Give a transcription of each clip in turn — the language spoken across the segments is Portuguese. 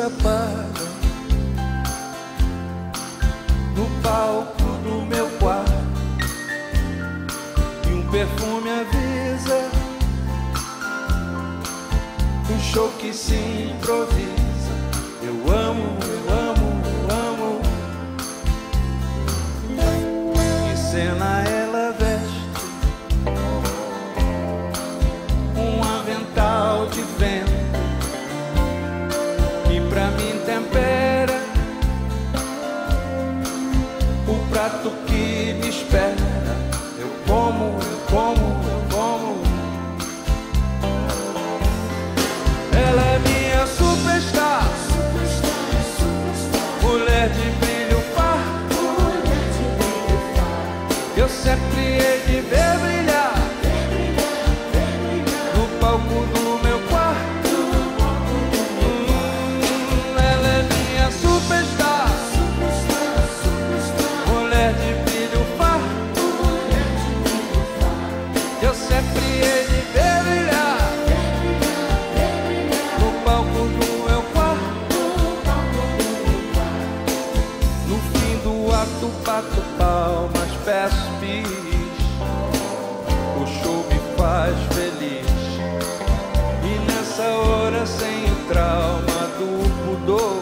apaga no palco do meu quarto e um perfume avisa um show que se improvisa. Eu amo, Eu sempre hei de ver brilhar no palco do meu quarto. Hum, ela é minha superstar, mulher de brilho farto. Eu sempre hei de ver brilhar no palco do meu quarto. No fim do ato bato palmas, bis. O show me faz feliz. E nessa hora sem o trauma do pudor,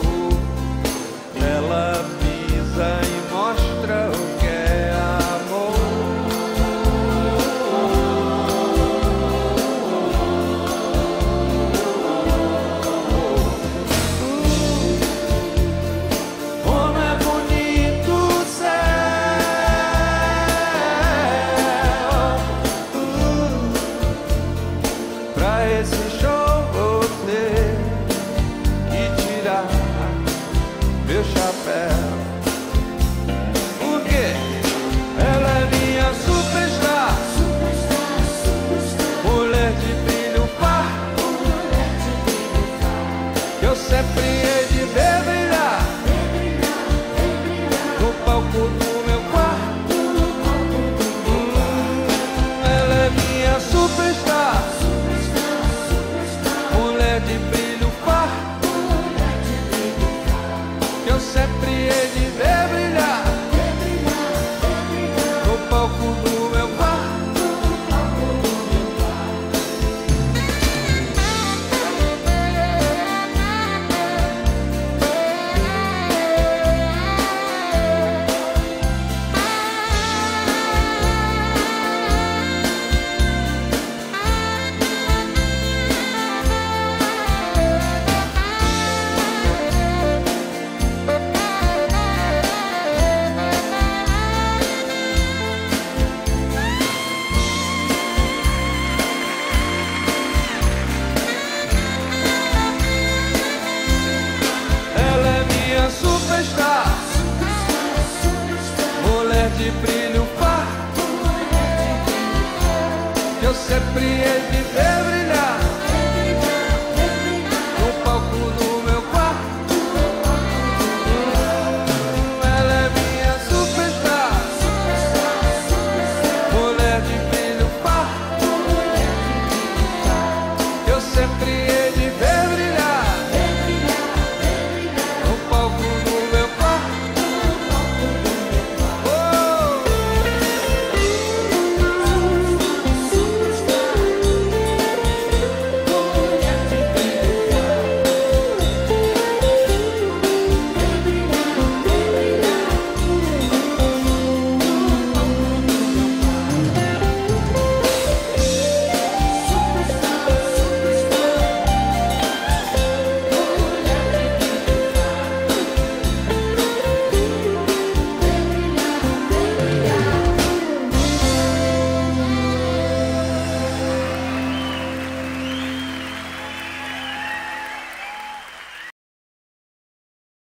sempre hei de ver